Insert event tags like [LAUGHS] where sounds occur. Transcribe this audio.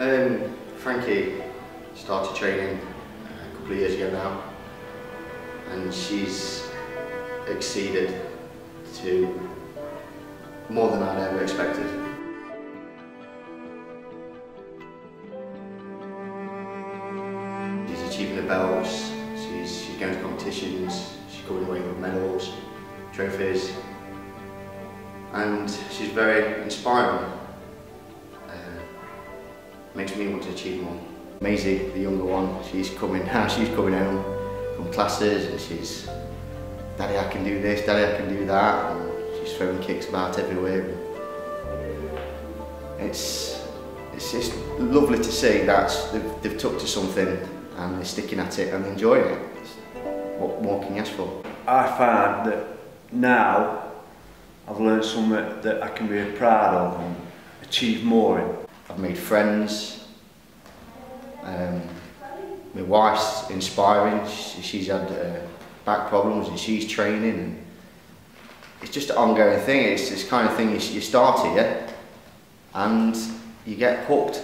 Um, Frankie started training uh, a couple of years ago now and she's exceeded to more than I'd ever expected. She's achieving the belts, she's, she's going to competitions, she's coming away with medals, trophies and she's very inspiring. Makes me want to achieve more. Maisie, the younger one, she's coming now, [LAUGHS] she's coming home from classes and she's, Daddy I can do this, Daddy I can do that, and she's throwing kicks about everywhere. It's, it's just lovely to see that they've, they've took to something and they're sticking at it and enjoying it. It's, what more can you ask for? I find that now I've learned something that I can be proud of and achieve more in. I've made friends. Um, my wife's inspiring. She's had uh, back problems and she's training. And it's just an ongoing thing. It's this kind of thing you, you start here and you get hooked.